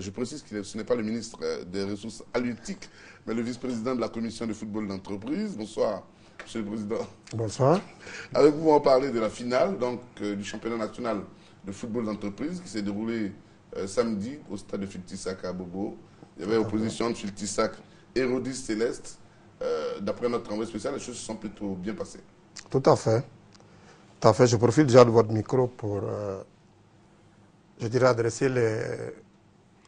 je précise que ce n'est pas le ministre des Ressources halieutiques, mais le vice-président de la commission de football d'entreprise. Bonsoir, Monsieur le Président. Bonsoir. Avec vous, on va parler de la finale donc, du championnat national de football d'entreprise qui s'est déroulé samedi au stade de Filtissac à Bobo. Il y avait opposition de Filtissac et Rodis Céleste. D'après notre envoyé spécial, les choses se sont plutôt bien passées. Tout à fait. Tout à fait. Je profite déjà de votre micro pour, je dirais, adresser les,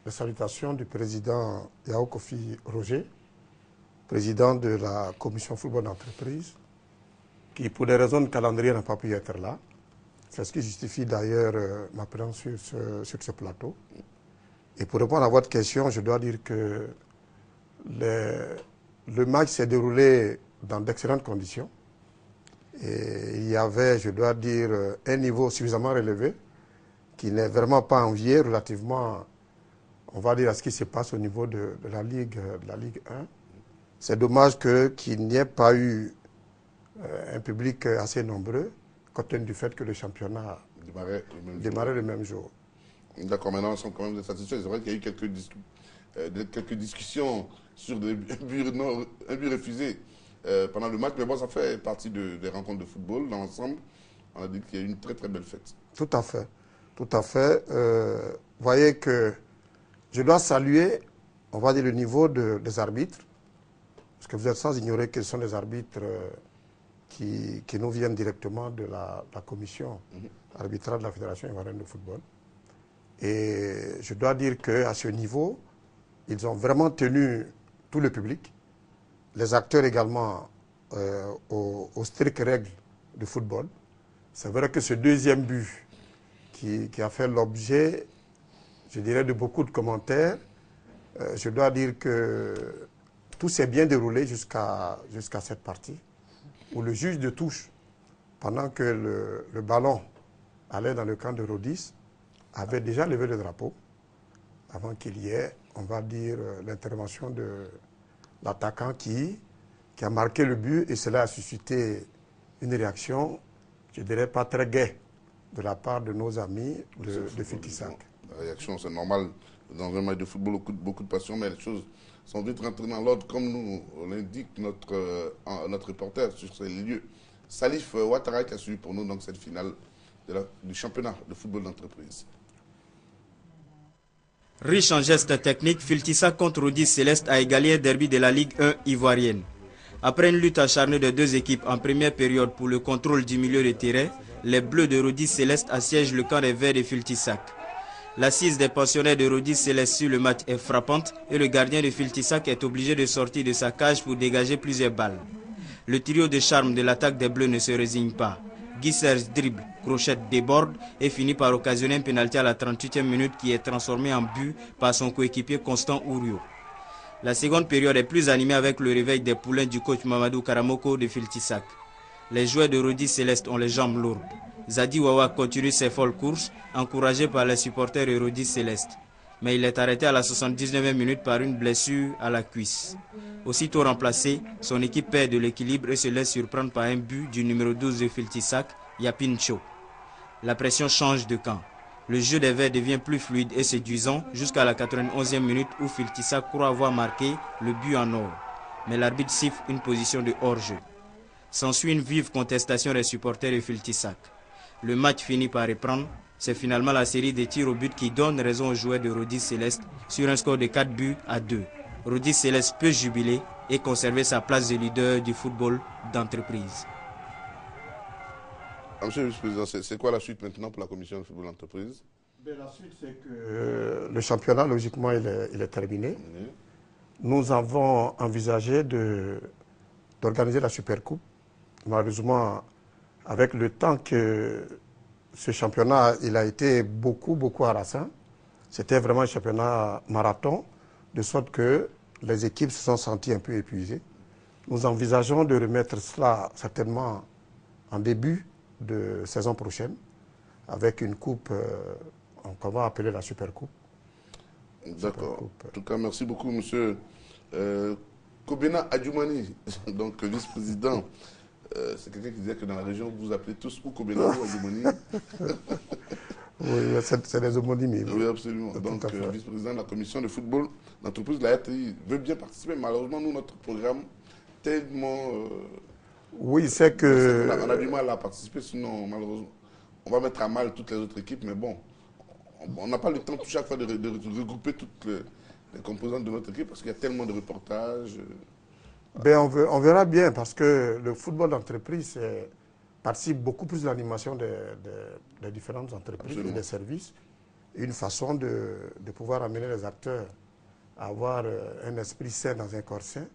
les salutations du président Yao Kofi Roger, président de la commission football d'entreprise, qui pour des raisons de calendrier n'a pas pu être là. C'est ce qui justifie d'ailleurs ma présence sur ce, plateau. Et pour répondre à votre question, je dois dire que le match s'est déroulé dans d'excellentes conditions. Et il y avait, je dois dire, un niveau suffisamment relevé qui n'est vraiment pas envié relativement, on va dire, à ce qui se passe au niveau de, la, Ligue, de la Ligue 1. C'est dommage qu'il n'y ait pas eu un public assez nombreux, compte tenu du fait que le championnat démarrait le même démarrait jour. le même jour. D'accord, maintenant, on sont quand même satisfaits. C'est vrai qu'il y a eu quelques, dis euh, quelques discussions sur des buts, non, un but refusé euh, pendant le match, mais bon, ça fait partie de, des rencontres de football. Dans l'ensemble, on a dit qu'il y a eu une très très belle fête. Tout à fait. Tout à fait. Euh, vous voyez que je dois saluer, on va dire, le niveau de, des arbitres, parce que vous êtes sans ignorer qu'ils sont des arbitres qui, qui, nous viennent directement de la, la commission mm -hmm. arbitrale de la Fédération ivoirienne de football. Et je dois dire qu'à ce niveau, ils ont vraiment tenu tout le public, les acteurs également euh, aux, aux, strictes règles du football. C'est vrai que ce deuxième but qui, qui a fait l'objet, je dirais, de beaucoup de commentaires, euh, je dois dire que tout s'est bien déroulé jusqu'à cette partie, où le juge de touche, pendant que le, le ballon allait dans le camp de Rodis, avait déjà levé le drapeau avant qu'il y ait, on va dire, l'intervention de l'attaquant qui, qui a marqué le but et cela a suscité une réaction, je dirais pas très gaie, de la part de nos amis de, de Fitissac. Réaction, c'est normal. Dans un match de football, beaucoup, de passion, mais les choses sont vite rentrées dans l'ordre, comme nous l'indique notre, euh, notre reporter sur ces lieux. Salif Ouattara qui a suivi pour nous donc, cette finale du championnat de football d'entreprise. Riche en gestes techniques, Filtissa contre Rodis Céleste a égalé un derby de la Ligue 1 ivoirienne. Après une lutte acharnée de deux équipes en première période pour le contrôle du milieu de terrain, les Bleus de Rodis Céleste assiègent le camp des Verts de Filtissac. L'assise des pensionnaires de Rodis Céleste sur le match est frappante et le gardien de Filtissac est obligé de sortir de sa cage pour dégager plusieurs balles. Le trio de charme de l'attaque des Bleus ne se résigne pas. Guy Serge dribble, crochette déborde et finit par occasionner un pénalty à la 38e minute qui est transformé en but par son coéquipier Constant Ourio. La seconde période est plus animée avec le réveil des poulains du coach Mamadou Karamoko de Filtissac. Les joueurs de Rodi Céleste ont les jambes lourdes. Zadi Wawa continue ses folles courses, encouragé par les supporters de Rodi Céleste. Mais il est arrêté à la 79e minute par une blessure à la cuisse. Aussitôt remplacé, son équipe perd de l'équilibre et se laisse surprendre par un but du numéro 12 de Filtissac, Yapincho. La pression change de camp. Le jeu des Verts devient plus fluide et séduisant jusqu'à la 91e minute où Filtissac croit avoir marqué le but en or. Mais l'arbitre siffle une position de hors-jeu. S'ensuit une vive contestation des supporters de Filtissac. Le match finit par reprendre. C'est finalement la série des tirs au but qui donne raison aux joueurs de Rodis Céleste sur un score de 4 buts à 2. Rodis Céleste peut jubiler et conserver sa place de leader du football d'entreprise. Monsieur le Vice-président, c'est quoi la suite maintenant pour la commission de football d'entreprise? La suite, c'est que euh, le championnat, logiquement, il est, il est terminé. Mmh. Nous avons envisagé d'organiser la Supercoupe. Malheureusement, avec le temps que ce championnat, il a été beaucoup, beaucoup harassant. C'était vraiment un championnat marathon, de sorte que les équipes se sont senties un peu épuisées. Nous envisageons de remettre cela certainement en début de saison prochaine, avec une coupe euh, qu'on va appeler la Super Coupe. D'accord. En tout cas, merci beaucoup, monsieur euh, Kobena Adjoumani, donc vice-président. Euh, c'est quelqu'un qui disait que dans la région, vous vous appelez tous ou Kobena ou. Oui, c'est des homonymes. Oui, absolument. Donc, euh, vice-président de la commission de football d'entreprise, la RTI, veut bien participer. Malheureusement, nous, notre programme, tellement. Euh, oui, c'est que. On a, du mal à participer, sinon, malheureusement, on va mettre à mal toutes les autres équipes. Mais bon, on n'a pas le temps chaque fois de, regrouper toutes les, composantes de notre équipe parce qu'il y a tellement de reportages. Ben, on, on, verra bien parce que le football d'entreprise, participe beaucoup plus de l'animation des, différentes entreprises et des services. Une façon de, pouvoir amener les acteurs à avoir euh, un esprit sain dans un corps sain.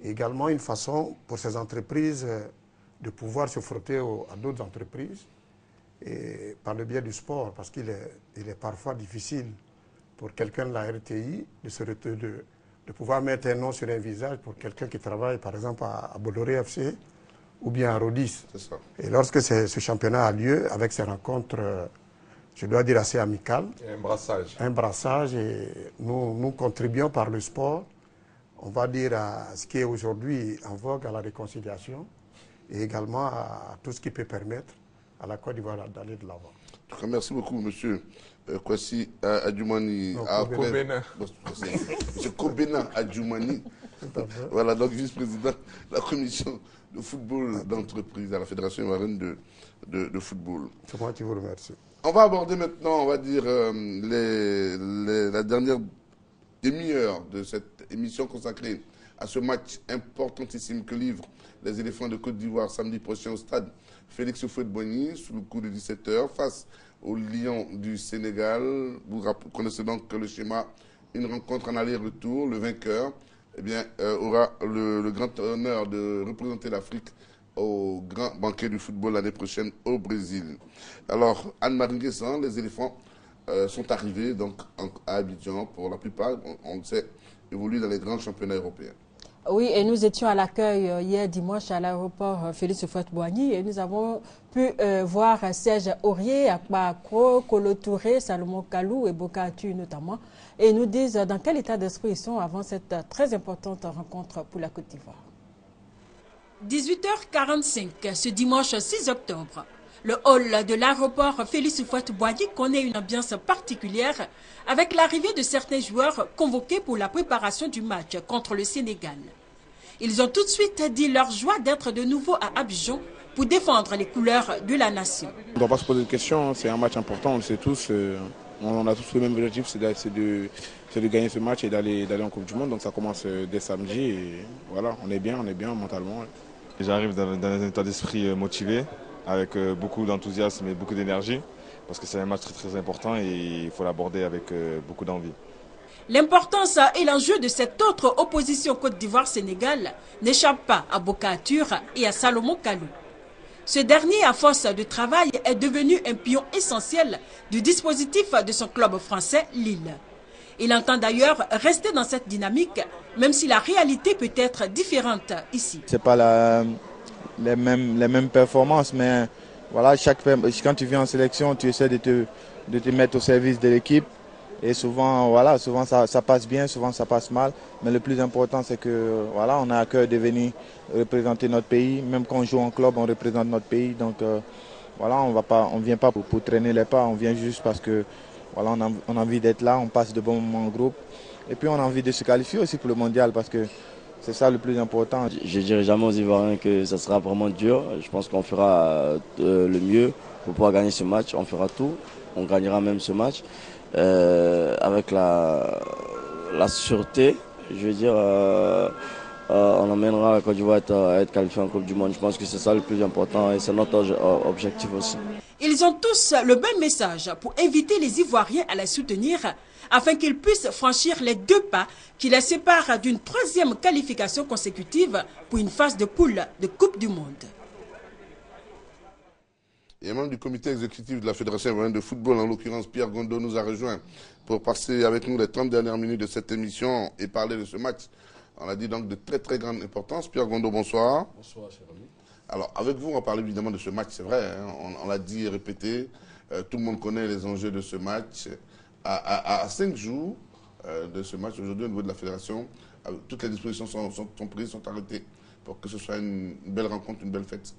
Et également une façon pour ces entreprises euh, de pouvoir se frotter à d'autres entreprises et par le biais du sport, parce qu'il est, il est parfois difficile pour quelqu'un de la RTI de, se de, de pouvoir mettre un nom sur un visage pour quelqu'un qui travaille par exemple à, à Bolloré FC ou bien à Rodis. Et lorsque ce championnat a lieu, avec ces rencontres, euh, je dois dire assez amicales. un brassage. Un brassage, et nous, nous contribuons par le sport, on va dire, à ce qui est aujourd'hui en vogue, à la réconciliation, et également à tout ce qui peut permettre à la Côte d'Ivoire d'aller de l'avant. Merci beaucoup, monsieur Kwasi Adjoumani. Kobena. Monsieur Kobena Adjoumani. Voilà, donc vice-président de la commission de football d'entreprise à la Fédération ivoirienne de, de, football. C'est moi qui vous remercie. On va aborder maintenant, on va dire, euh, les, la dernière demi-heure de cette émission consacrée à ce match importantissime que livrent les éléphants de Côte d'Ivoire samedi prochain au stade Félix Houphouët-Boigny sous le coup de 17h face aux Lions du Sénégal. Vous connaissez donc le schéma, une rencontre en aller-retour, le vainqueur eh euh, aura le, grand honneur de représenter l'Afrique au grand banquet du football l'année prochaine au Brésil. Alors, Anne-Marie les éléphants euh, sont arrivés donc, à Abidjan pour la plupart, on, le sait, évoluent dans les grands championnats européens. Oui, et nous étions à l'accueil euh, hier dimanche à l'aéroport Félix Houphouët-Boigny et nous avons pu voir Serge Aurier, Akbakro, Kolo Touré, Salomon Kalou et Bokatu notamment et nous disent dans quel état d'esprit ils sont avant cette très importante rencontre pour la Côte d'Ivoire. 18h45, ce dimanche 6 octobre. Le hall de l'aéroport Félix Houphouët-Boigny connaît une ambiance particulière avec l'arrivée de certains joueurs convoqués pour la préparation du match contre le Sénégal. Ils ont tout de suite dit leur joie d'être de nouveau à Abidjan pour défendre les couleurs de la nation. On ne doit pas se poser de questions, c'est un match important, on le sait tous. Euh, on a tous le même objectif, c'est de, de, gagner ce match et d'aller en Coupe du Monde. Donc ça commence euh, dès samedi et voilà, on est bien, on est bien mentalement. J'arrive dans, un état d'esprit euh, motivé, avec euh, beaucoup d'enthousiasme et beaucoup d'énergie, parce que c'est un match très très important et il faut l'aborder avec beaucoup d'envie. L'importance et l'enjeu de cette autre opposition Côte d'Ivoire-Sénégal n'échappe pas à Boca et à Salomon Kalou. Ce dernier, à force de travail, est devenu un pion essentiel du dispositif de son club français, Lille. Il entend d'ailleurs rester dans cette dynamique, même si la réalité peut être différente ici. Ce n'est pas les, mêmes, les mêmes performances, mais voilà, chaque, quand tu viens en sélection, tu essaies de te, de te mettre au service de l'équipe. Et souvent, voilà, souvent ça, passe bien, souvent ça passe mal. Mais le plus important, c'est que voilà, on a à cœur de venir représenter notre pays. Même quand on joue en club, on représente notre pays. Donc euh, voilà, on ne vient pas pour, traîner les pas, on vient juste parce que voilà, on a, envie d'être là, on passe de bons moments en groupe. Et puis on a envie de se qualifier aussi pour le mondial parce que c'est ça le plus important. Je ne dirai jamais aux Ivoiriens que ça sera vraiment dur. Je pense qu'on fera euh, le mieux pour pouvoir gagner ce match. On fera tout. On gagnera même ce match. Euh, avec la, la sûreté, je veux dire, euh, euh, on emmènera la Côte d'Ivoire à être qualifié en Coupe du Monde. Je pense que c'est ça le plus important et c'est notre objectif aussi. Ils ont tous le même message pour inviter les Ivoiriens à la soutenir afin qu'ils puissent franchir les deux pas qui les séparent d'une troisième qualification consécutive pour une phase de poule de Coupe du Monde. Et un membre du comité exécutif de la Fédération de football, en l'occurrence Pierre Gondo, nous a rejoint pour passer avec nous les 30 dernières minutes de cette émission et parler de ce match. On a dit donc de très très grande importance. Pierre Gondo, bonsoir. Bonsoir, cher ami. Alors, avec vous, on va parler évidemment de ce match, c'est vrai, hein. on, l'a dit et répété. Euh, tout le monde connaît les enjeux de ce match. À, cinq jours euh, de ce match, aujourd'hui, au niveau de la fédération, euh, toutes les dispositions sont, prises, sont arrêtées pour que ce soit une belle rencontre, une belle fête.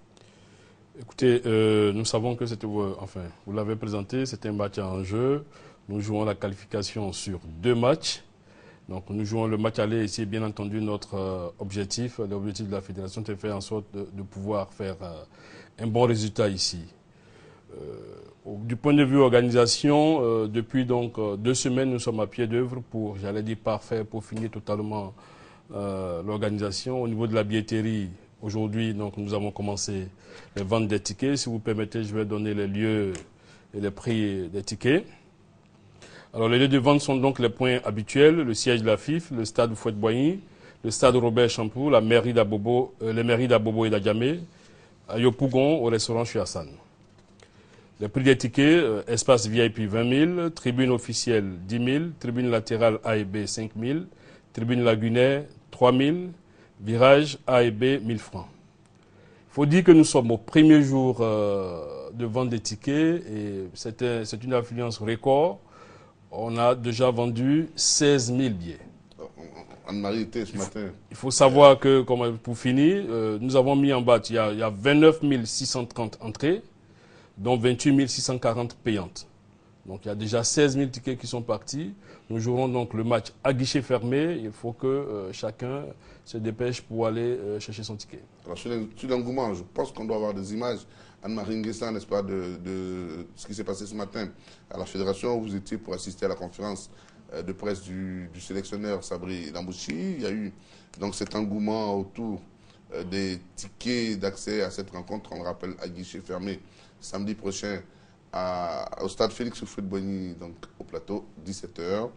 Écoutez, euh, nous savons que c'était, euh, enfin, vous l'avez présenté, c'est un match en jeu. Nous jouons la qualification sur deux matchs. Donc nous jouons le match aller ici, bien entendu, notre euh, objectif, l'objectif de la fédération, c'est de faire en sorte de, pouvoir faire un bon résultat ici. du point de vue organisation, depuis donc deux semaines, nous sommes à pied d'œuvre pour, j'allais dire, parfait, pour finir totalement l'organisation. Au niveau de la billetterie, Aujourd'hui, donc, nous avons commencé les ventes des tickets. Si vous permettez, je vais donner les lieux et les prix des tickets. Alors, les lieux de vente sont donc les points habituels, le siège de la FIF, le stade Fouette-Boigny, le stade Robert Champoux, la mairie euh, les mairies d'Abobo et d'Adjamé, à Yopougon, au restaurant chez. Les prix des tickets, euh, espace VIP 20 000, tribune officielle 10 000, tribune latérale A et B 5 000, tribune lagunaire 3 000, Virage A et B, 1000 francs. Il faut dire que nous sommes au premier jour euh, de vente des tickets et c'est une affluence record. On a déjà vendu 16 000 billets. Anne-Marie était ce matin. Il faut savoir que, pour finir, euh, nous avons mis en bas, il y a, il y a 29 630 entrées, dont 28 640 payantes. Donc il y a déjà 16 000 tickets qui sont partis. Nous jouerons donc le match à guichet fermé. Il faut que euh, chacun se dépêche pour aller euh, chercher son ticket. Alors sur l'engouement, je pense qu'on doit avoir des images. Anne-Marie n'est-ce pas, de, ce qui s'est passé ce matin à la fédération. Vous étiez pour assister à la conférence euh, de presse du, sélectionneur Sabri Lambouchi. Il y a eu donc cet engouement autour des tickets d'accès à cette rencontre, on le rappelle, à guichet fermé samedi prochain au stade Félix Houphouët-Boigny, donc au plateau, 17h.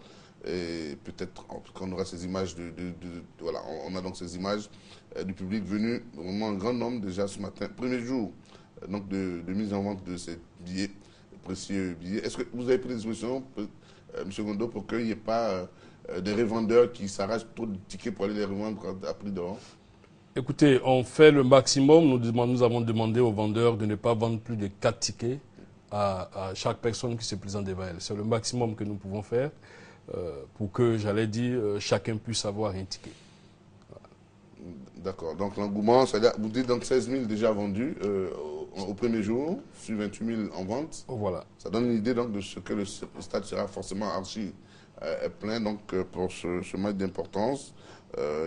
Et peut-être qu'on aura ces images de, Voilà, on a donc ces images euh, du public venu, vraiment un grand nombre déjà ce matin. Premier jour euh, donc de, mise en vente de ces billets, précieux billets. Est-ce que vous avez pris des dispositions, euh, M. Gondo, pour qu'il n'y ait pas des revendeurs qui s'arrachent trop de tickets pour aller les revendre à, prix d'or Écoutez, on fait le maximum. Nous, nous avons demandé aux vendeurs de ne pas vendre plus de 4 tickets à, chaque personne qui se présente devant elle. C'est le maximum que nous pouvons faire euh, pour que, j'allais dire, euh, chacun puisse avoir un ticket. D'accord. Donc l'engouement, vous dites donc 16 000 déjà vendus euh, au, premier jour, sur 28 000 en vente. Oh, voilà. Ça donne une idée donc de ce que le, stade sera forcément archi plein donc pour ce, match d'importance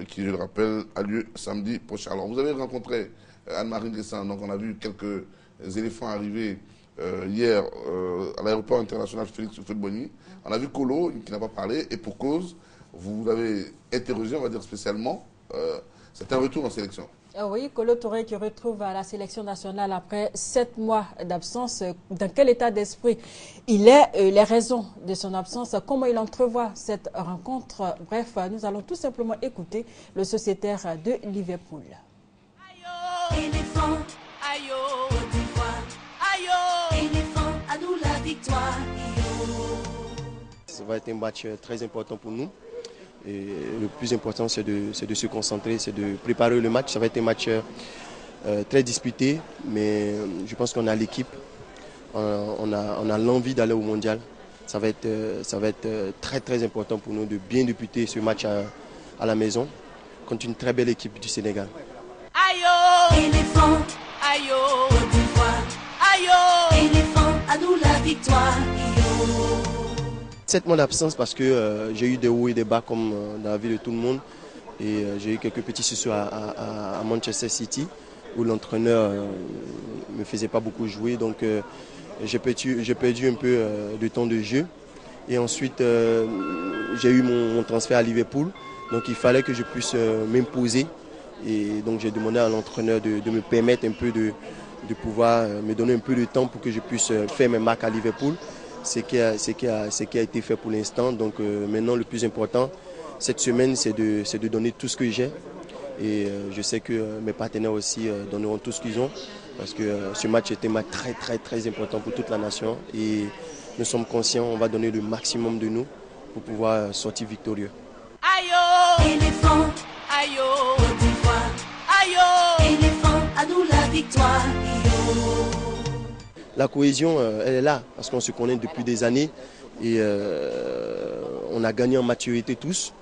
qui, je le rappelle, a lieu samedi prochain. Alors vous avez rencontré Anne-Marie Gressin, donc on a vu quelques éléphants arriver euh, hier euh, à l'aéroport international Félix Houphouët-Boigny. On a vu Colo qui n'a pas parlé et pour cause, vous l'avez interrogé, on va dire spécialement. Euh, c'est un retour en sélection. Ah oui, Colo Touré qui retrouve la sélection nationale après sept mois d'absence. Dans quel état d'esprit il est Les raisons de son absence? Comment il entrevoit cette rencontre? Bref, nous allons tout simplement écouter le sociétaire de Liverpool. Ça va être un match euh, très important pour nous. Et le plus important, c'est de, de, se concentrer, c'est de préparer le match. Ça va être un match euh, euh, très disputé, mais je pense qu'on a l'équipe, on, a, on a l'envie d'aller au mondial. Ça va, être, ça va être très très important pour nous de bien débuter ce match à, à la maison contre une très belle équipe du Sénégal. Ayo, éléphant, ayo, ayo, éléphant, à nous la victoire. Sept mois d'absence parce que euh, j'ai eu des hauts et des bas comme euh, dans la vie de tout le monde. Et euh, j'ai eu quelques petits soucis à, Manchester City où l'entraîneur ne me faisait pas beaucoup jouer. Donc j'ai perdu, perdu, un peu de temps de jeu. Et ensuite, j'ai eu mon, transfert à Liverpool. Donc il fallait que je puisse m'imposer. Et donc j'ai demandé à l'entraîneur de, me permettre un peu de, de pouvoir me donner un peu de temps pour que je puisse faire mes marques à Liverpool ce qui a, qui a, qui a été fait pour l'instant. Donc euh, maintenant, le plus important, cette semaine, c'est de, de donner tout ce que j'ai. Et euh, je sais que euh, mes partenaires aussi donneront tout ce qu'ils ont. Parce que ce match était un très très très important pour toute la nation. Et nous sommes conscients, on va donner le maximum de nous pour pouvoir sortir victorieux. Ayo, éléphant, ayo, ayo, éléphant, à nous la victoire la cohésion, euh, elle est là, parce qu'on se connaît depuis des années et euh, on a gagné en maturité tous.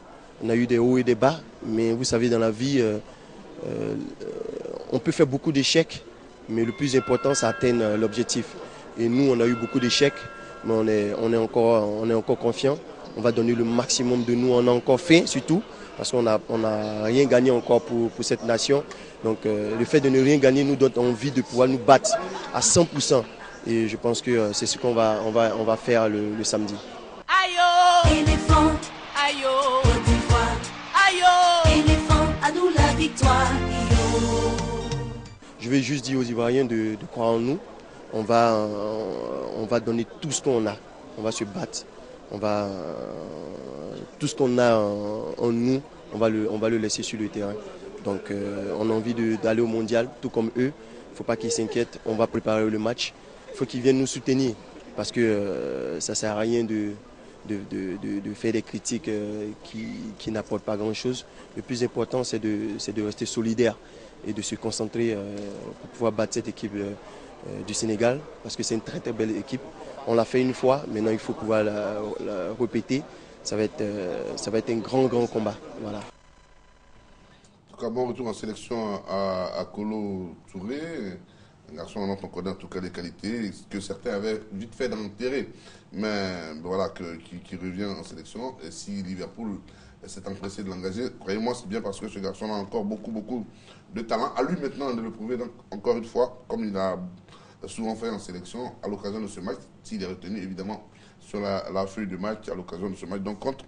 On a eu des hauts et des bas, mais vous savez, dans la vie, euh, on peut faire beaucoup d'échecs, Mais le plus important, c'est atteindre l'objectif. Et nous, on a eu beaucoup d'échecs, mais on est, encore, on confiant. On va donner le maximum de nous. On a encore fait, surtout, parce qu'on n'a a rien gagné encore pour, pour cette nation. Donc le fait de ne rien gagner nous donne envie de pouvoir nous battre à 100%. Et je pense que euh, c'est ce qu'on va, on va, on va faire le, le samedi. Ayo, éléphant, ayo, Côte d'Ivoire, ayo, éléphant, à nous la victoire. Je vais juste dire aux Ivoiriens de, de croire en nous. On va, on va donner tout ce qu'on a. On va se battre. On va, tout ce qu'on a en, en nous, on va, le, on va le laisser sur le terrain. Donc euh, on a envie d'aller au mondial, tout comme eux. Il ne faut pas qu'ils s'inquiètent. On va préparer le match. Il faut qu'ils viennent nous soutenir. Parce que euh, ça ne sert à rien de, de, de- faire des critiques euh, qui, qui n'apportent pas grand-chose. Le plus important, c'est de, rester solidaire et de se concentrer euh, pour pouvoir battre cette équipe du Sénégal. Parce que c'est une très très belle équipe. On l'a fait une fois, maintenant il faut pouvoir la, répéter. Ça va, être, ça va être un grand grand combat. Voilà. En tout cas, bon retour en sélection à, à Kolo Touré, un garçon dont on connaît en tout cas les qualités, que certains avaient vite fait d'enterrer, mais voilà, que- qui, qui revient en sélection. Et si Liverpool s'est empressé de l'engager, croyez-moi, c'est bien parce que ce garçon a encore beaucoup, beaucoup de talent. À lui maintenant de le prouver, donc, encore une fois, comme il a souvent fait en sélection, à l'occasion de ce match, s'il est retenu évidemment sur la, la feuille de match à l'occasion de ce match, donc contre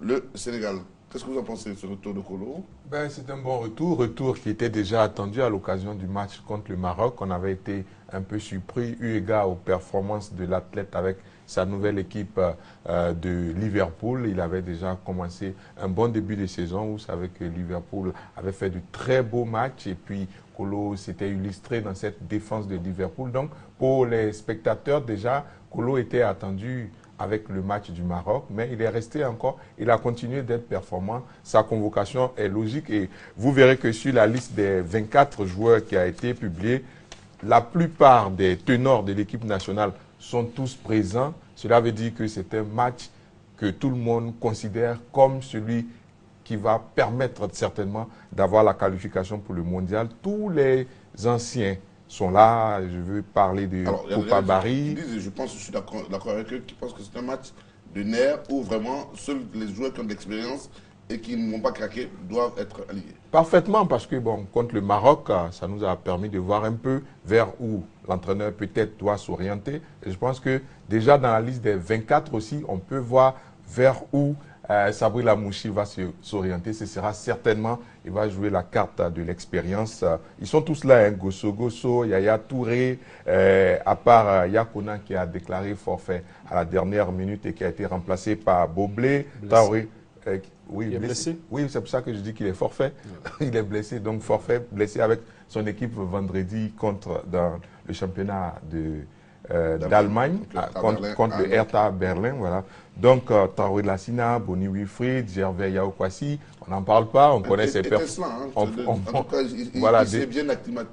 le Sénégal. Qu'est-ce que vous en pensez de ce retour de Kolo Ben, c'est un bon retour, retour qui était déjà attendu à l'occasion du match contre le Maroc. On avait été un peu surpris eu égard aux performances de l'athlète avec sa nouvelle équipe euh, de Liverpool. Il avait déjà commencé un bon début de saison. Vous savez que Liverpool avait fait de très beaux matchs et puis Kolo s'était illustré dans cette défense de Liverpool. Donc, pour les spectateurs, déjà, Kolo était attendu avec le match du Maroc, mais il est resté encore, il a continué d'être performant. Sa convocation est logique et vous verrez que sur la liste des 24 joueurs qui a été publiée, la plupart des tenors de l'équipe nationale sont tous présents. Cela veut dire que c'est un match que tout le monde considère comme celui qui va permettre certainement d'avoir la qualification pour le mondial. Tous les anciens sont là. Je veux parler de Alors, il y a des Poupa gens qui Barry. je pense que je suis d'accord avec eux, qui pensent que c'est un match de nerfs où vraiment seuls les joueurs qui ont de l'expérience et qui ne vont pas craquer doivent être alliés. Parfaitement, parce que bon, contre le Maroc, euh, ça nous a permis de voir un peu vers où l'entraîneur peut-être doit s'orienter. Je pense que déjà dans la liste des 24 aussi, on peut voir vers où euh, Sabri Lamouchi va s'orienter. Ce sera certainement, il va jouer la carte de l'expérience. Ils sont tous là, hein, Gosso Gosso, Yaya Touré, euh, à part euh, Yakuna qui a déclaré forfait à la dernière minute et qui a été remplacé par Boblé, euh, oui, Il est blessé. oui, c'est pour ça que je dis qu'il est forfait. il est blessé, donc forfait, blessé avec son équipe vendredi contre dans le championnat de euh, d'Allemagne contre, Berlin, contre le. Hertha Berlin, voilà. Donc euh, Traoré Lassina, Boni Wilfried, Gervais Yaoukwasi, on n'en parle pas, on connaît ses perf- étincelant, hein. en tout cas, il, il- voilà, il s'est des- bien acclimat-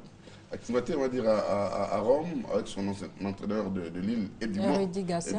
acclimaté, on va dire, à, à- à Rome avec son ancien entraîneur de, de Lille et du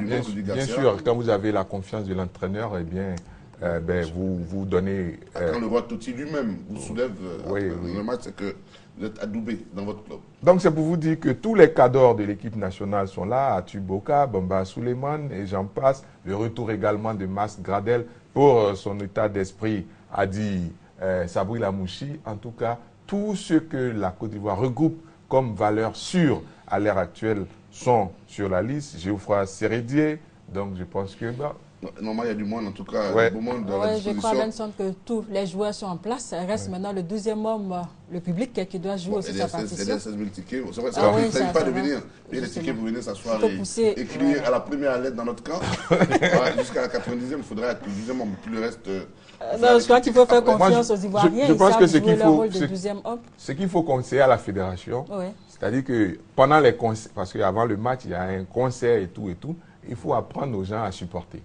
Bien, bien sûr, quand vous avez la confiance de l'entraîneur, eh bien, euh, ben, vous vous donnez. euh, Quand le roi Totti lui-même vous soulève euh, Oui, après oui. le match, c'est que vous êtes adoubé dans votre club. Donc c'est pour vous dire que tous les cadors de l'équipe nationale sont là, Atuboka, Bamba Suleiman et j'en passe. Le retour également de Mas Gradel pour euh, son état d'esprit, a dit euh, Sabri Lamouchi. En tout cas, tout ce que la Côte d'Ivoire regroupe comme valeurs sûres à l'heure actuelle sont sur la liste. Geoffroy Sérédier, donc je pense que... bah, Normalement, il y a du monde, en tout cas, Ouais. du monde dans la je crois. Benson, que tous les joueurs sont en place. Il reste maintenant le deuxième homme, euh, le public, qui doit jouer Bon, aussi il sa 16 il y a partition. 16 000 tickets. C'est vrai, Ah oui, ne s'agit pas de venir. Il y a des Justement. tickets pour venir s'asseoir Il et écrire Ouais. à la première lettre dans notre camp. Jusqu'à la 90e, il faudrait être le 12e homme. Puis le reste. euh, Euh, non, je crois qu'il faut faire après. confiance je- aux Ivoiriens. je Ils pense que ce qu'il faut- ce- deuxième homme. Ce qu'il faut conseiller à la fédération, Ouais. c'est-à-dire que pendant les concerts, parce qu'avant le match, il y a un concert et tout et tout, il faut apprendre aux gens à supporter.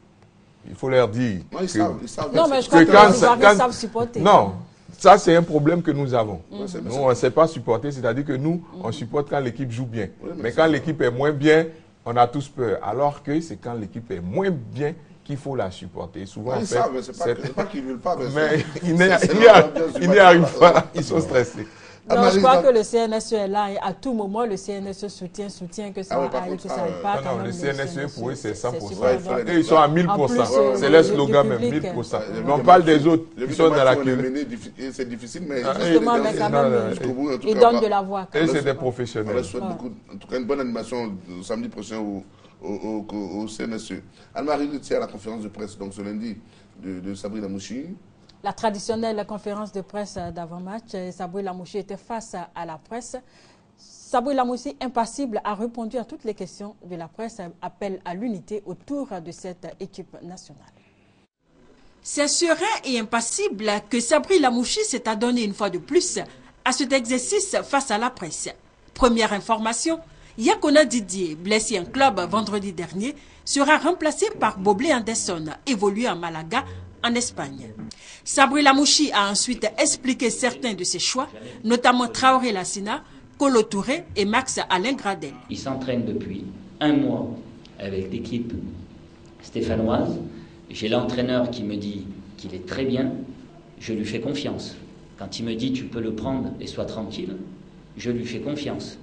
Il faut leur dire. Non, ils que- savent, ils savent. Non, mais je crois que quand les quand- savent supporter. Non, ça c'est un problème que nous avons. Nous, on ne sait pas supporter, c'est-à-dire que nous, on supporte quand l'équipe joue bien. Oui, mais mais quand l'équipe est moins bien, on a tous peur. Alors que c'est quand l'équipe est moins bien qu'il faut la supporter. Souvent, Ouais, en Ils fait, savent, mais c'est pas qu'ils ne veulent pas. Mais c'est- ils n'y arrivent pas, ils sont stressés. Non, je crois que le CNSE est là et à tout moment, le CNSE soutient, soutient que ça Ah aille, que ça ah, aille ouais. pas. Non, quand non, même, le CNSE, pour eux, c'est 100%. super, donc. Et ils sont à En plus, 1000%. euh, C'est le slogan même, public, 1000%. J'ai vu Mais on parle des autres qui sont dans la et C'est difficile, mais Ah, Justement, mais quand non, même, non, ils donnent de la voix. Et c'est des On professionnels. leur souhaite beaucoup, en tout cas une bonne animation samedi prochain au, au, au, au CNSE. Anne-Marie Luthier à la conférence de presse, donc ce lundi, de, de Sabrina Mouchi. La traditionnelle conférence de presse d'avant-match, euh, Sabri Lamouchi était face à- à la presse. Sabri Lamouchi, impassible, a répondu à toutes les questions de la presse, appelle à l'unité autour de cette équipe nationale. C'est serein et impassible que Sabri Lamouchi s'est adonné une fois de plus à cet exercice face à la presse. Première information, Yakona Didier, blessé en club vendredi dernier, sera remplacé par Boblé Anderson, évolué en Malaga, en Espagne. Sabri Lamouchi a ensuite expliqué certains de ses choix, notamment Traoré Lassina, Kolo Touré et Max Alain Gradel. Il s'entraîne depuis un mois avec l'équipe stéphanoise. J'ai l'entraîneur qui me dit qu'il est très bien. Je lui fais confiance. Quand il me dit tu peux le prendre et sois tranquille, je lui fais confiance.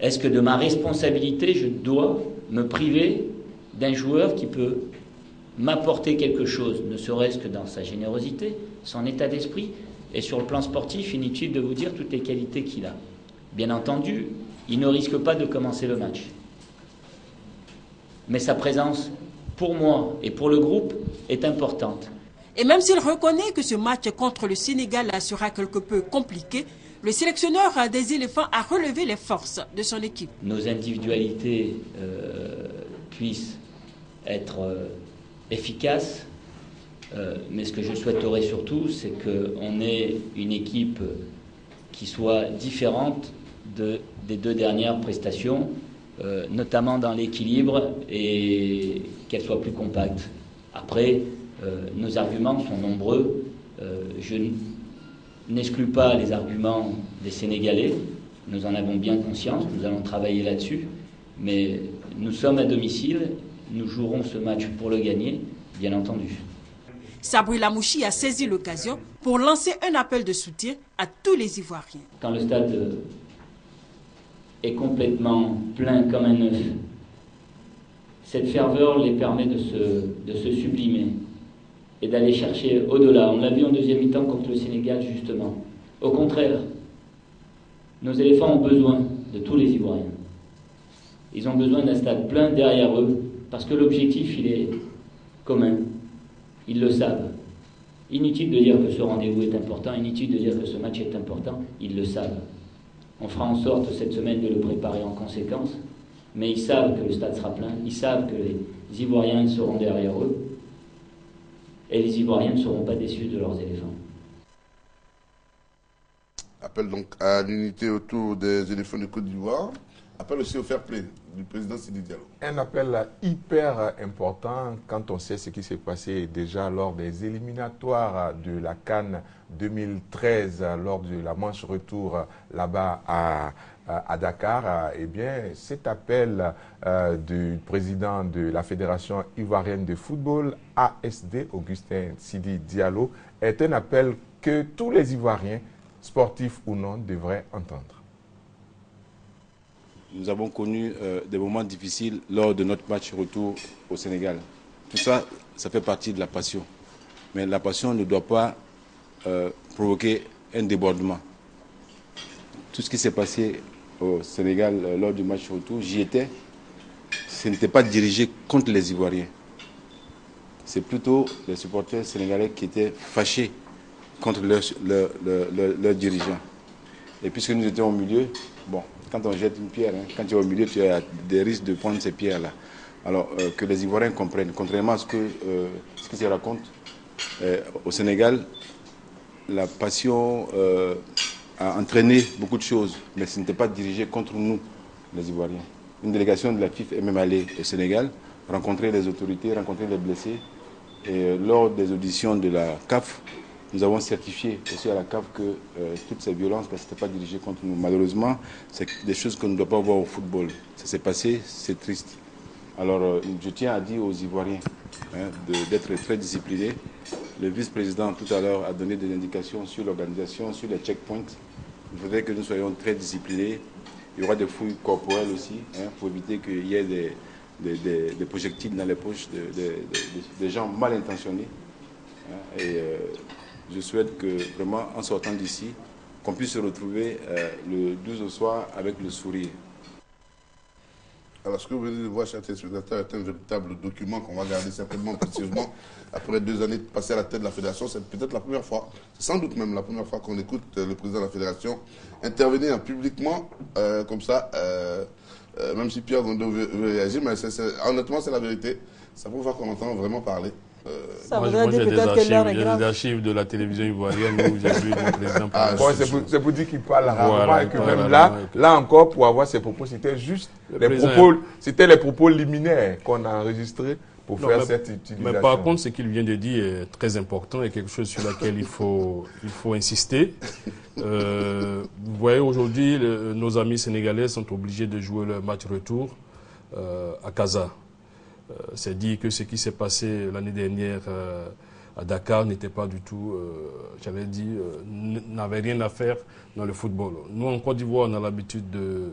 Est-ce que de ma responsabilité, je dois me priver d'un joueur qui peut m'apporter quelque chose, ne serait-ce que dans sa générosité, son état d'esprit et sur le plan sportif, inutile de vous dire toutes les qualités qu'il a. Bien entendu, il ne risque pas de commencer le match. Mais sa présence, pour moi et pour le groupe, est importante. Et même s'il reconnaît que ce match contre le Sénégal sera quelque peu compliqué, le sélectionneur des éléphants a relevé les forces de son équipe. Nos individualités euh, puissent être euh, efficaces, euh, mais ce que je souhaiterais surtout, c'est qu'on ait une équipe qui soit différente de, des deux dernières prestations, euh, notamment dans l'équilibre et qu'elle soit plus compacte. Après, euh, nos arguments sont nombreux. Je n'exclus pas les arguments des Sénégalais. Nous en avons bien conscience. Nous allons travailler là-dessus. Mais nous sommes à domicile. Nous jouerons ce match pour le gagner, bien entendu. Sabri Lamouchi a saisi l'occasion pour lancer un appel de soutien à tous les Ivoiriens. Quand le stade euh, est complètement plein comme un œuf, cette ferveur les permet de se, de se sublimer et d'aller chercher au-delà. On l'a vu en deuxième mi-temps contre le Sénégal, justement. Au contraire, nos éléphants ont besoin de tous les Ivoiriens. Ils ont besoin d'un stade plein derrière eux, parce que l'objectif, il est commun. Ils le savent. Inutile de dire que ce rendez-vous est important, inutile de dire que ce match est important, ils le savent. On fera en sorte cette semaine de le préparer en conséquence, mais ils savent que le stade sera plein, ils savent que les Ivoiriens seront derrière eux, et les Ivoiriens ne seront pas déçus de leurs éléphants. Appel donc à l'unité autour des éléphants de Côte d'Ivoire. Appel aussi au fair play du président Sidi Diallo. Un appel hyper important quand on sait ce qui s'est passé déjà lors des éliminatoires de la Cannes 2013, lors de la manche retour là-bas à, Dakar. Eh bien, cet appel euh, du président de la Fédération ivoirienne de football, ASD, Augustin Sidi Diallo, est un appel que tous les Ivoiriens, sportifs ou non, devraient entendre. Nous avons connu euh, des moments difficiles lors de notre match retour au Sénégal. Tout ça, ça fait partie de la passion. Mais la passion ne doit pas euh, provoquer un débordement. Tout ce qui s'est passé au Sénégal euh, lors du match retour, j'y étais. Ce n'était pas dirigé contre les Ivoiriens. C'est plutôt les supporters sénégalais qui étaient fâchés contre leurs leur, leur, leur, leur dirigeants. Et puisque nous étions au milieu, bon, quand on jette une pierre, hein, quand tu es au milieu, tu as des risques de prendre ces pierres-là. Alors euh, que les Ivoiriens comprennent, contrairement à ce, que, euh, ce se raconte, euh, au Sénégal, la passion a entraîné beaucoup de choses, mais ce n'était pas dirigé contre nous, les Ivoiriens. Une délégation de la FIF est même allée au Sénégal, rencontrer les autorités, rencontrer les blessés. Et lors des auditions de la CAF, nous avons certifié aussi à la CAF que euh, toutes ces violences, ce n'était pas dirigé contre nous. Malheureusement, c'est des choses qu'on ne doit pas voir au football. Ça s'est passé, c'est triste. Alors, euh, je tiens à dire aux Ivoiriens hein, d'être très disciplinés. Le vice-président, tout à l'heure, a donné des indications sur l'organisation, sur les checkpoints. il faudrait que nous soyons très disciplinés. Il y aura des fouilles corporelles aussi, hein, pour éviter qu'il y ait des, projectiles dans les poches des gens mal intentionnés. Hein. et euh, je souhaite que vraiment, en sortant d'ici, qu'on puisse se retrouver euh, le 12 au soir avec le sourire. Alors, ce que vous venez de voir, chers téléspectateurs, est un véritable document qu'on va garder certainement précisément après deux années de passer à la tête de la fédération. C'est peut-être la première fois, sans doute même la première fois qu'on écoute euh, le président de la fédération intervenir publiquement euh, comme ça, euh, même si Pierre Gondo veut, réagir, mais honnêtement, c'est la vérité. C'est la première fois qu'on entend vraiment parler. Ça moi, moi j'ai des, archives, des archives de la télévision ivoirienne où j'ai vu mon président ah, C'est pour, dire qu'il parle rarement et que même là, là encore, pour avoir ses propos, c'était juste les propos, c'était les propos liminaires qu'on a enregistrés pour faire cette utilisation. Mais par contre, ce qu'il vient de dire est très important et quelque chose sur lequel il faut, il faut insister. Euh, vous voyez, aujourd'hui, nos amis sénégalais sont obligés de jouer le match retour euh, à Casa. Euh, c'est dit que ce qui s'est passé l'année dernière euh, à Dakar n'était pas du tout, euh, j'avais dit, n'avait rien à faire dans le football. Nous, en Côte d'Ivoire, on a l'habitude de,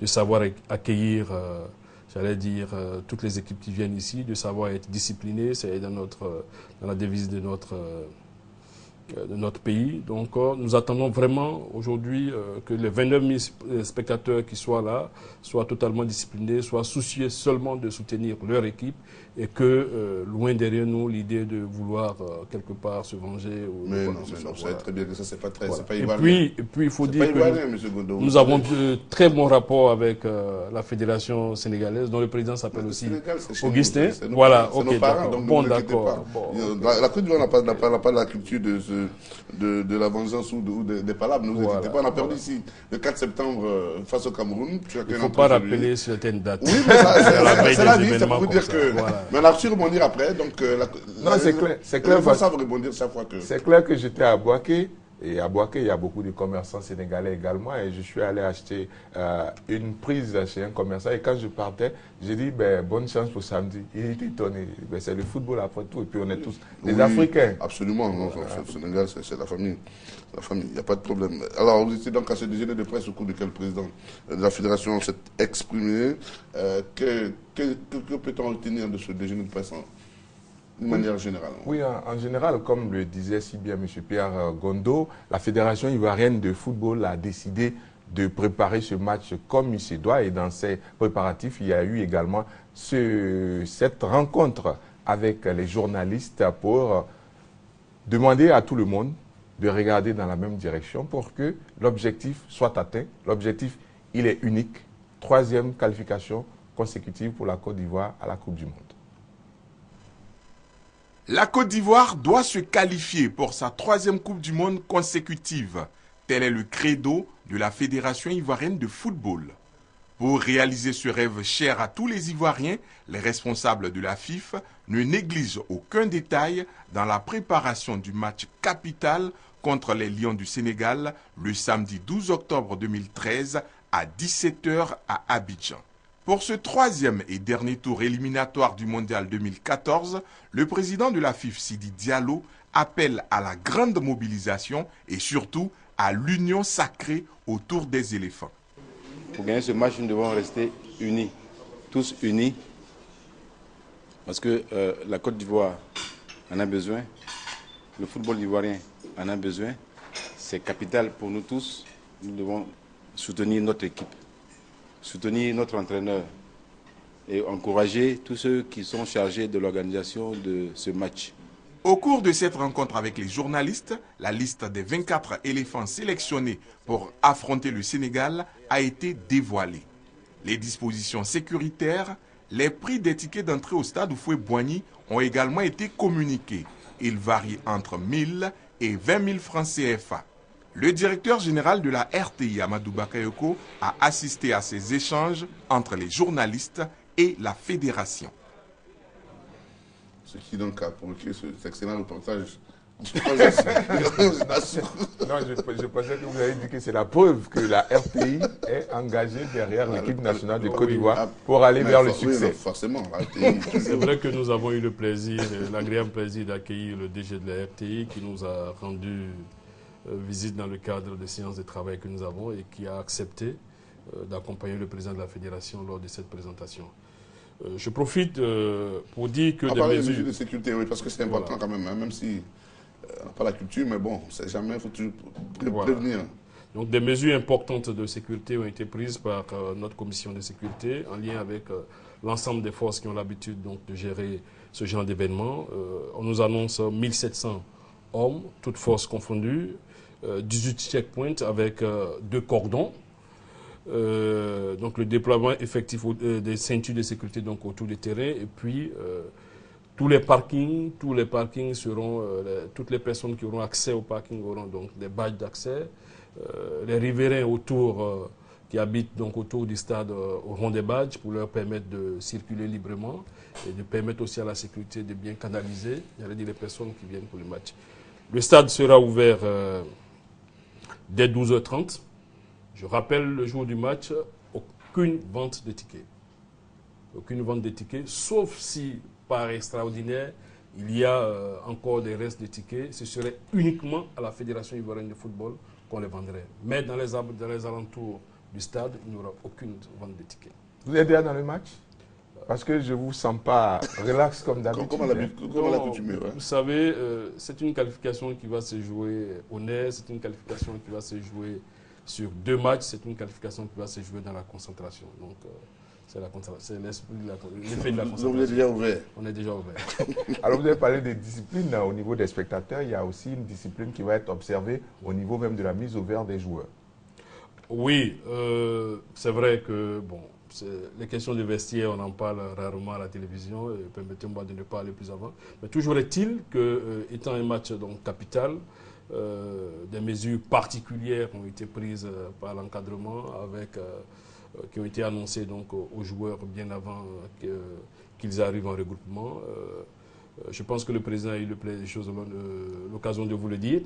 de, savoir accueillir, j'allais dire, toutes les équipes qui viennent ici, de savoir être discipliné, c'est dans, dans la devise de notre de notre pays. Donc euh, nous attendons vraiment aujourd'hui euh, que les 29 000 spectateurs qui soient là soient totalement disciplinés, soient soucieux seulement de soutenir leur équipe et que loin derrière nous l'idée de vouloir quelque part se venger. Ou mais non, mais non, savez très bien que ça c'est pas très, pas et puis, et puis il faut dire que nous, avons de très bons rapports avec la fédération sénégalaise dont le président s'appelle aussi Augustin. voilà, ok, bon d'accord. La, Côte d'Ivoire n'a pas, pas, la culture de ce de, de, la vengeance ou, des palabres. Nous voilà, pas, on a perdu ici le 4 septembre euh, face au Cameroun. Il ne faut pas rappeler certaines dates. Oui, mais c'est la vie, ça pour dire que... Mais on a reçu rebondir après, donc... Euh, non, c'est clair. C'est clair, rebondir chaque fois que... C'est clair que j'étais à Boaké et à Boaké, il y a beaucoup de commerçants sénégalais également. Et je suis allé acheter euh, une prise chez un commerçant. Et quand je partais, j'ai dit ben, bonne chance pour samedi. Il était étonné. Ben, c'est le football après tout. Et puis on est tous des Africains. Absolument. Non, Le Sénégal, c'est la famille. La famille, il n'y a pas de problème. Alors, vous étiez donc à ce déjeuner de presse au cours duquel le président de la fédération s'est exprimé. Euh, que, que, que peut-on retenir de ce déjeuner de presse manière générale. Oui, en, général, comme le disait si bien M. Pierre euh, Gondo, la Fédération ivoirienne de football a décidé de préparer ce match comme il se doit. Et dans ces préparatifs, il y a eu également ce, cette rencontre avec les journalistes pour demander à tout le monde de regarder dans la même direction pour que l'objectif soit atteint. L'objectif, il est unique. Troisième qualification consécutive pour la Côte d'Ivoire à la Coupe du Monde. La Côte d'Ivoire doit se qualifier pour sa troisième Coupe du Monde consécutive. Tel est le credo de la Fédération ivoirienne de football. Pour réaliser ce rêve cher à tous les Ivoiriens, les responsables de la FIF ne négligent aucun détail dans la préparation du match capital contre les Lions du Sénégal le samedi 12 octobre 2013 à 17h à Abidjan. Pour ce troisième et dernier tour éliminatoire du Mondial 2014, le président de la FIF, Sidi Diallo, appelle à la grande mobilisation et surtout à l'union sacrée autour des éléphants. Pour gagner ce match, nous devons rester unis, tous unis, parce que euh, la Côte d'Ivoire en a besoin, le football ivoirien en a besoin, c'est capital pour nous tous. Nous devons soutenir notre équipe soutenir notre entraîneur et encourager tous ceux qui sont chargés de l'organisation de ce match. Au cours de cette rencontre avec les journalistes, la liste des 24 éléphants sélectionnés pour affronter le Sénégal a été dévoilée. Les dispositions sécuritaires, les prix des tickets d'entrée au stade Oufoué-Boigny ont également été communiqués. Ils varient entre 1000 et 20 000 francs CFA. Le directeur général de la RTI, Amadou Bakayoko, a assisté à ces échanges entre les journalistes et la fédération. Ce qui donc a provoqué cet excellent reportage. non, je, pensais que vous avez dit que c'est la preuve que la RTI est engagée derrière l'équipe nationale de Côte d'Ivoire pour aller vers le succès. forcément, c'est vrai que nous avons eu le plaisir, l'agréable plaisir d'accueillir le DG de la RTI qui nous a rendu visite dans le cadre des séances de travail que nous avons et qui a accepté d'accompagner le président de la fédération lors de cette présentation. je profite pour dire que... des mesures... de sécurité, oui, parce que c'est important quand même, hein, même si on n'a pas la culture, mais bon, c'est jamais, il faut toujours prévenir. Donc des mesures importantes de sécurité ont été prises par notre commission de sécurité en lien avec l'ensemble des forces qui ont l'habitude de gérer ce genre d'événement. on nous annonce 1700 hommes, toutes forces confondues, 18 euh, checkpoints avec euh, deux cordons. Euh, donc le déploiement effectif des ceintures de sécurité donc autour des terrains et puis tous les parkings, tous les parkings seront, toutes les personnes qui auront accès au parking auront donc des badges d'accès. les riverains autour, qui habitent donc autour du stade, auront des badges pour leur permettre de circuler librement et de permettre aussi à la sécurité de bien canaliser, dire les personnes qui viennent pour le match. Le stade sera ouvert dès 12h30. Je rappelle le jour du match, aucune vente de tickets. Aucune vente de tickets, sauf si, par extraordinaire, il y a euh, encore des restes de tickets. Ce serait uniquement à la Fédération ivoirienne de football qu'on les vendrait. Mais dans les, dans les alentours du stade, il n'y aura aucune vente de tickets. Vous êtes déjà dans le match? Parce que je ne vous sens pas relax comme d'habitude. Hein. Vous savez, euh, c'est une qualification qui va se jouer au nez, c'est une qualification qui va se jouer sur deux matchs, c'est une qualification qui va se jouer dans la concentration. Donc, euh, c'est l'esprit de la, l'effet de la concentration. On est déjà ouvert. On est déjà ouvert. Alors, vous avez parlé des disciplines au niveau des spectateurs. Il y a aussi une discipline qui va être observée au niveau même de la mise au vert des joueurs. Oui, euh, c'est vrai que, bon, les questions de vestiaire, on en parle rarement à la télévision, permettez-moi de ne pas aller plus avant. Mais toujours est-il que, euh, étant un match donc, capital, euh, des mesures particulières ont été prises euh, par l'encadrement avec qui ont été annoncées donc, aux joueurs bien avant qu'ils arrivent en regroupement. je pense que le président a eu l'occasion de vous le dire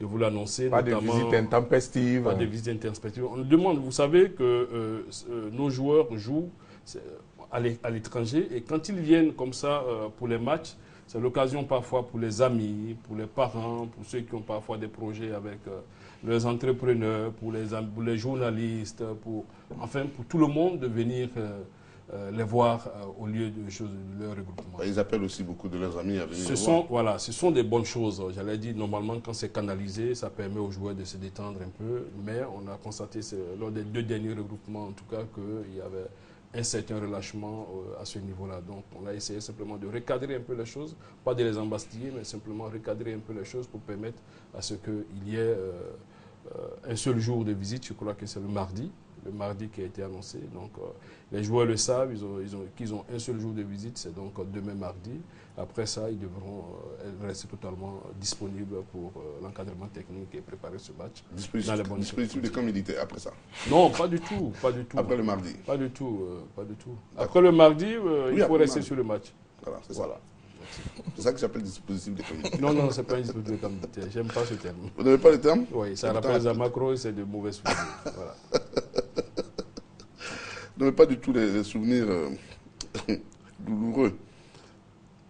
de vous l'annoncer. Pas de visite intempestive. Pas de visite intempestive. On demande, vous savez que euh, euh, nos joueurs jouent à l'étranger et quand ils viennent comme ça euh, pour les matchs, c'est l'occasion parfois pour les amis, pour les parents, pour ceux qui ont parfois des projets avec les entrepreneurs, pour les, pour les journalistes, pour, enfin pour tout le monde de venir euh, les voir euh, au lieu de, choses, de leur regroupement. Ils appellent aussi beaucoup de leurs amis à venir ce sont, Voilà, ce sont des bonnes choses. J'allais dire, normalement, quand c'est canalisé, ça permet aux joueurs de se détendre un peu. Mais on a constaté, lors des deux derniers regroupements, en tout cas, qu'il y avait un certain relâchement euh, à ce niveau-là. Donc, on a essayé simplement de recadrer un peu les choses, pas de les embastiller, mais simplement recadrer un peu les choses pour permettre à ce qu'il y ait un seul jour de visite. Je crois que c'est le mardi, le mardi qui a été annoncé. Donc, euh, les joueurs le savent, ils ont, ils ont, qu'ils ont un seul jour de visite, c'est donc demain mardi. Après ça, ils devront euh, rester totalement disponibles pour euh, l'encadrement technique et préparer ce match. Dispositif, dans les dispositif de communauté après ça? Non, pas du tout, pas du tout. Après le mardi Pas du tout, pas du tout. Après le mardi, il faut rester sur le match. Voilà, c'est ça. C'est ça que j'appelle dispositif de communauté. Non, non, ce n'est pas un dispositif de communauté. J'aime pas ce terme. Vous n'avez pas le terme? Oui, ça rappelle à Macron et c'est de mauvais souvenirs. voilà. n'avez pas du tout les, souvenirs euh, douloureux.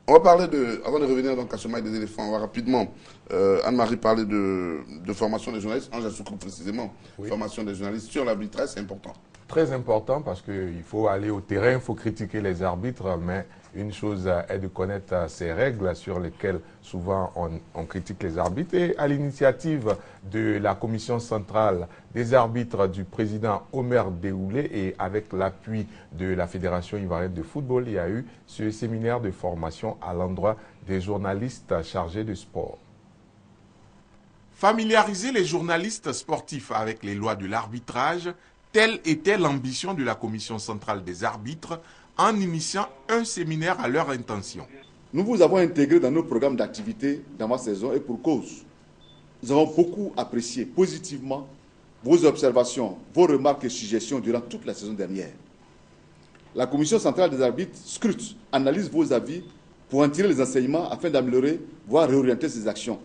On va parler de, avant de revenir donc à ce match des éléphants, on va rapidement, euh, Anne-Marie parler de, formation des journalistes, Ange Soukou précisément, formation des journalistes sur l'arbitrage, c'est important. Très important parce qu'il faut aller au terrain, il faut critiquer les arbitres, mais une chose est de connaître ces règles sur lesquelles souvent on, critique les arbitres. Et à l'initiative de la commission centrale des arbitres du président Omer Déoulé et avec l'appui de la Fédération ivoirienne de football, il y a eu ce séminaire de formation à l'endroit des journalistes chargés de sport. Familiariser les journalistes sportifs avec les lois de l'arbitrage, telle était l'ambition de la commission centrale des arbitres en initiant un séminaire à leur intention. Nous vous avons intégré dans nos programmes d'activité dans ma saison et pour cause. Nous avons beaucoup apprécié positivement vos observations, vos remarques et suggestions durant toute la saison dernière. La Commission centrale des arbitres scrute, analyse vos avis pour en tirer les enseignements afin d'améliorer, voire réorienter ses actions.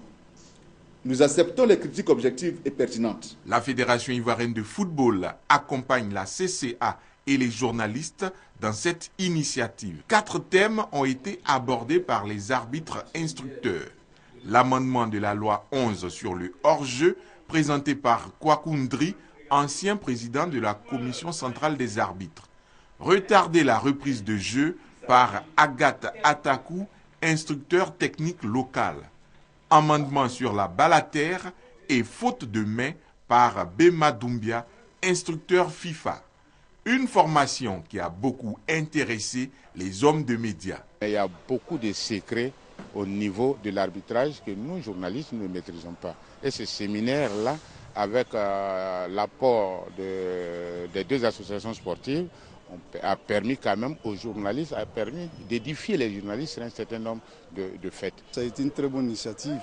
Nous acceptons les critiques objectives et pertinentes. La Fédération ivoirienne de football accompagne la CCA et les journalistes dans cette initiative. Quatre thèmes ont été abordés par les arbitres instructeurs. l'amendement de la loi 11 sur le hors-jeu présenté par Kwakundri, ancien président de la Commission centrale des arbitres. Retarder la reprise de jeu par Agathe Atakou, instructeur technique local. Amendement sur la terre et faute de main par Bema Doumbia, instructeur FIFA. Une formation qui a beaucoup intéressé les hommes de médias. Il y a beaucoup de secrets au niveau de l'arbitrage que nous, journalistes, ne maîtrisons pas. Et ce séminaire-là, avec euh, l'apport de, des deux associations sportives, a permis quand même aux journalistes, a permis d'édifier les journalistes sur un certain nombre de, de faits. Ça a été une très bonne initiative.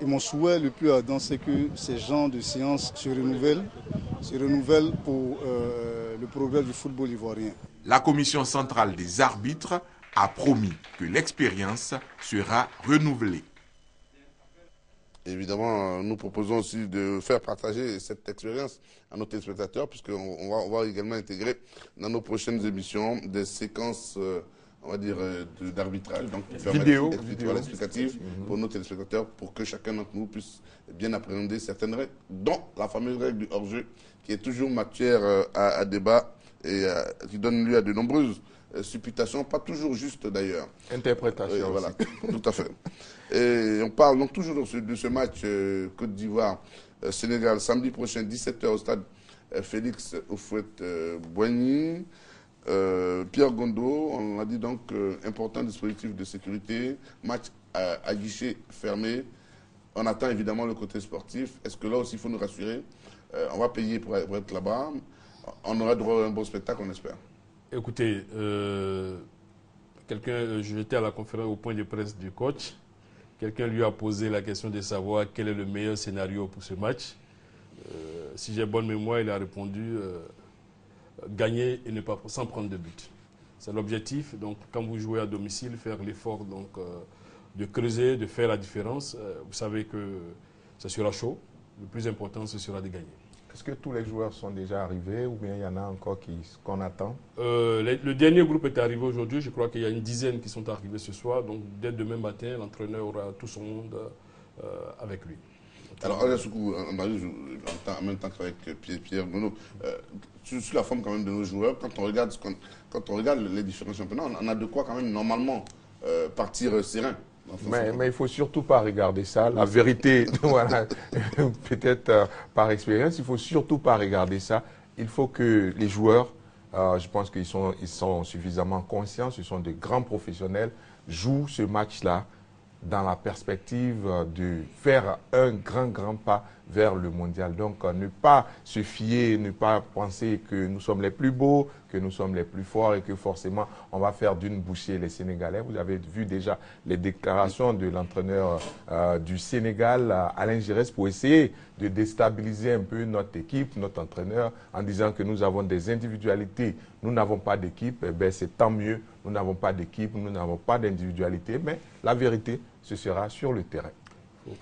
Et mon souhait le plus ardent, c'est que ces genres de séances se renouvellent, se renouvellent pour euh, le progrès du football ivoirien. La commission centrale des arbitres a promis que l'expérience sera renouvelée. Évidemment, nous proposons aussi de faire partager cette expérience à nos téléspectateurs, puisqu'on va, on va également intégrer dans nos prochaines émissions des séquences, euh, on va dire, euh, d'arbitrage, donc Vidéo, explicatif Mhm. pour nos téléspectateurs, pour que chacun d'entre nous puisse bien appréhender certaines règles, dont la fameuse règle du hors-jeu, qui est toujours matière euh, à, à débat et euh, qui donne lieu à de nombreuses supputations, pas toujours justes d'ailleurs. Interprétation voilà, aussi. tout à fait. Et on parle donc toujours de ce, de ce match euh, Côte d'Ivoire-Sénégal, samedi prochain, 17h au stade euh, Félix Oufouette-Boigny. Euh, Pierre Gondo, on a dit donc euh, important dispositif de sécurité, match à, guichet fermé. On attend évidemment le côté sportif. Est-ce que là aussi il faut nous rassurer? Euh, On va payer pour, être là-bas. On aura droit à un bon spectacle, on espère. Écoutez, quelqu'un, j'étais à la conférence au point de presse du coach. Quelqu'un lui a posé la question de savoir quel est le meilleur scénario pour ce match. Si j'ai bonne mémoire, il a répondu gagner et ne pas sans prendre de but. C'est l'objectif. Donc, quand vous jouez à domicile, faire l'effort donc euh, de creuser, de faire la différence. Euh, vous savez que ça sera chaud. Le plus important, ce sera de gagner. Est-ce que tous les joueurs sont déjà arrivés ou bien il y en a encore qui- qu'on attend? Euh, les- le dernier groupe est arrivé aujourd'hui. Je crois qu'il y a une dizaine qui sont arrivés ce soir. Donc, dès demain matin, l'entraîneur aura tout son monde avec lui. Alors, Soukou, en, même temps qu'avec Pierre, Gono, euh, sur, sur la forme quand même de nos joueurs, quand on regarde, ce quand on regarde les différents championnats, on, on a de quoi quand même normalement euh, partir euh, serein. mais, il faut surtout pas regarder ça. La vérité, voilà, peut-être euh, par expérience, il faut surtout pas regarder ça. Il faut que les joueurs, euh, je pense qu'ils sont, ils sont suffisamment conscients, ce sont des grands professionnels, jouent ce match-là dans la perspective euh, de faire un grand, grand pas vers le mondial. Donc, euh, ne pas se fier, ne pas penser que nous sommes les plus beaux, que nous sommes les plus forts et que forcément on va faire d'une bouchée les Sénégalais. Vous avez vu déjà les déclarations de l'entraîneur euh, du Sénégal, Alain Giresse, pour essayer de déstabiliser un peu notre équipe, notre entraîneur, en disant que nous avons des individualités. Nous n'avons pas d'équipe, eh ben, c'est tant mieux. Nous n'avons pas d'équipe, nous n'avons pas d'individualité, mais la vérité, ce sera sur le terrain.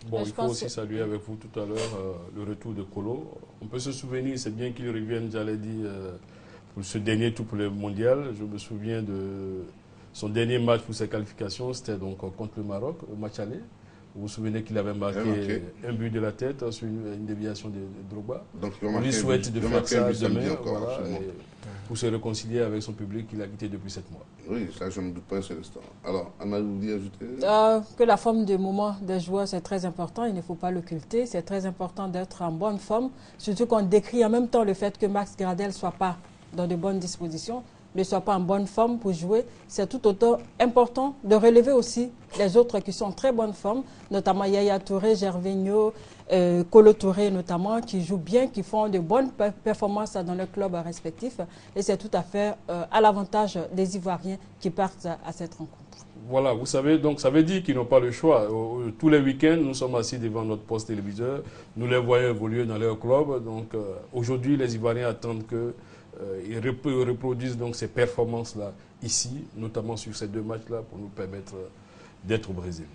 Bon, Mais il faut aussi que- saluer avec vous tout à l'heure euh, le retour de Colo. On peut se souvenir, c'est bien qu'il revienne, j'allais dire, euh, pour ce dernier tour pour le mondial. Je me souviens de son dernier match pour ses qualifications, c'était donc euh, contre le Maroc, au match aller. Vous vous souvenez qu'il avait marqué un but de la tête sur une, une déviation de, de Drogba. Donc, il va On lui souhaite de faire ça demain encore, voilà, pour se réconcilier avec son public qu'il a quitté depuis sept mois. Oui, ça, je ne doute pas un seul instant. Alors, Anna, vous voulez ajouter? Euh, que la forme du moment des joueurs, c'est très important, il ne faut pas l'occulter. C'est très important d'être en bonne forme, surtout qu'on décrit en même temps le fait que Max Gradel ne soit pas dans de bonnes dispositions, ne soit pas en bonne forme pour jouer. C'est tout autant important de relever aussi les autres qui sont très bonne forme, notamment Yaya Touré, Gervinho, euh, Kolo Touré notamment, qui jouent bien, qui font de bonnes per- performances dans leurs clubs respectifs. Et c'est tout à fait euh, à l'avantage des Ivoiriens qui partent à- cette rencontre. Voilà, vous savez, donc ça veut dire qu'ils n'ont pas le choix. Tous les week-ends, nous sommes assis devant notre poste téléviseur, nous les voyons évoluer dans leur club. Donc euh, aujourd'hui, les Ivoiriens attendent qu'ils reproduisent donc ces performances-là ici, notamment sur ces deux matchs-là, pour nous permettre euh, d'être au Brésil.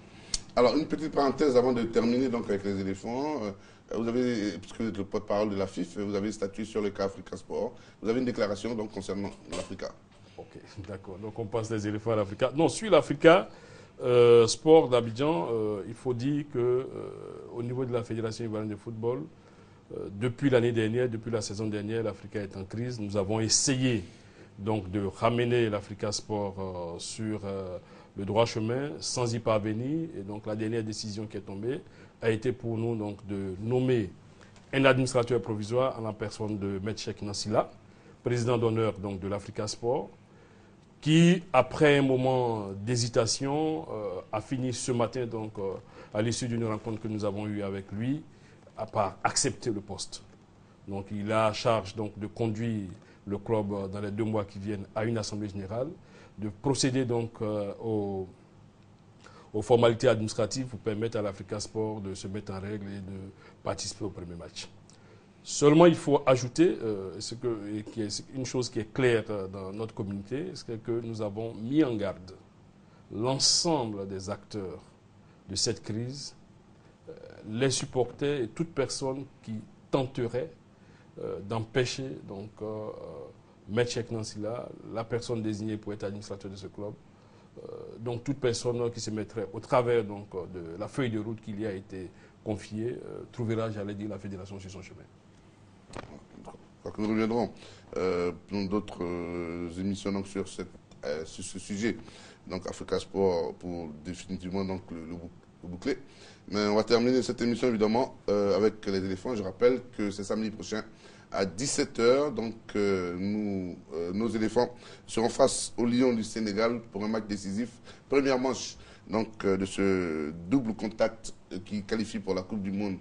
Alors, une petite parenthèse avant de terminer donc, avec les éléphants. Euh, Vous avez, puisque vous êtes le porte-parole de la FIF, vous avez statué sur le cas Africa Sport. Vous avez une déclaration donc, concernant l'Africa. Ok, d'accord. Donc on passe les éléphants à l'Africa. Non, sur l'Africa, Euh, sport d'Abidjan, euh, il faut dire que euh, au niveau de la Fédération ivoirienne de football, euh, depuis l'année dernière, depuis la saison dernière, l'Africa est en crise. Nous avons essayé donc de ramener l'Africa Sport euh, sur euh, le droit chemin sans y parvenir. Et donc la dernière décision qui est tombée a été pour nous donc de nommer un administrateur provisoire en la personne de Metchek Nassila, président d'honneur donc de l'Africa Sport, qui, après un moment d'hésitation, euh, a fini ce matin, donc, euh, à l'issue d'une rencontre que nous avons eue avec lui, à part accepter le poste. Donc, il a charge donc, de conduire le club euh, dans les deux mois qui viennent à une assemblée générale, de procéder donc euh, aux, formalités administratives pour permettre à l'Africa Sport de se mettre en règle et de participer au premier match. Seulement, il faut ajouter euh, ce que, une chose qui est claire dans notre communauté, c'est que nous avons mis en garde l'ensemble des acteurs de cette crise, les supporters et toute personne qui tenterait euh, d'empêcher donc euh, Metchek Nansila, la personne désignée pour être administrateur de ce club, euh, donc toute personne qui se mettrait au travers donc, euh, de la feuille de route qui lui a été confiée, euh, trouvera, j'allais dire, la fédération sur son chemin. que nous reviendrons euh, dans d'autres euh, émissions sur, euh, sur ce sujet. Donc Africa Sport pour définitivement donc, le boucler. Mais on va terminer cette émission évidemment euh, avec les éléphants. Je rappelle que c'est samedi prochain à 17h. Donc euh, euh, nos éléphants seront face aux Lions du Sénégal pour un match décisif. Première manche de ce double contact qui qualifie pour la Coupe du Monde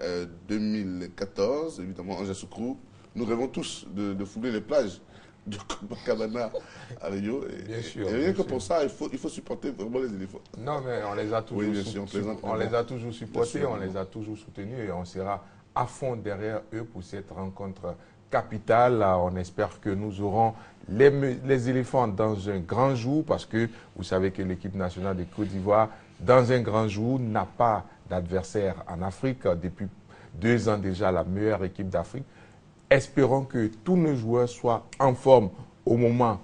euh, 2014. Évidemment, Angers Soukrou. Nous rêvons tous de fouler les plages de Copacabana à Rio. Et, Bien sûr, et rien bien que sûr. pour ça, il faut, il faut supporter vraiment les éléphants. Non, mais on les a toujours, Oui, sûr, on les a toujours supportés, on les a toujours soutenus et on sera à fond derrière eux pour cette rencontre capitale. On espère que nous aurons les, les éléphants dans un grand jour parce que vous savez que l'équipe nationale de Côte d'Ivoire, dans un grand jour, n'a pas d'adversaire en Afrique. Depuis deux ans déjà, la meilleure équipe d'Afrique. Espérons que tous nos joueurs soient en forme au moment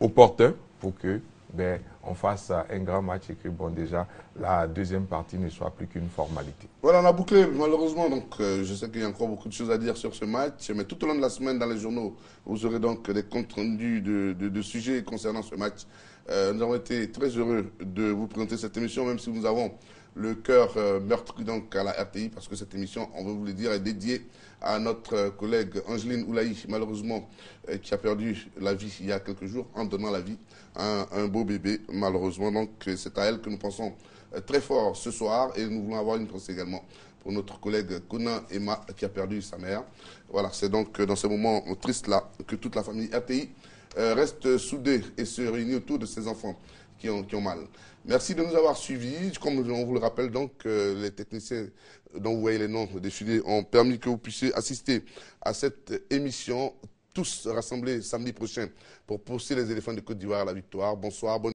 opportun pour que ben, on fasse un grand match et que bon, déjà la deuxième partie ne soit plus qu'une formalité. Voilà, on a bouclé malheureusement. Donc, euh, je sais qu'il y a encore beaucoup de choses à dire sur ce match, mais tout au long de la semaine, dans les journaux, vous aurez donc des comptes rendus de, sujets concernant ce match. Euh, nous avons été très heureux de vous présenter cette émission, même si nous avons le cœur euh, meurtri donc à la RTI, parce que cette émission, on veut vous le dire, est dédiée à notre euh, collègue Angeline Oulaï, malheureusement, euh, qui a perdu la vie il y a quelques jours en donnant la vie à un, beau bébé, malheureusement. Donc, c'est à elle que nous pensons très fort ce soir et nous voulons avoir une pensée également pour notre collègue Conan Emma qui a perdu sa mère. Voilà, c'est donc dans ce moment triste là que toute la famille RTI euh, reste soudée et se réunit autour de ses enfants qui ont, qui ont mal. Merci de nous avoir suivis. Comme on vous le rappelle, donc, euh, les techniciens dont vous voyez les noms défiler ont permis que vous puissiez assister à cette émission, tous rassemblés samedi prochain pour pousser les éléphants de Côte d'Ivoire à la victoire. Bonsoir, bonne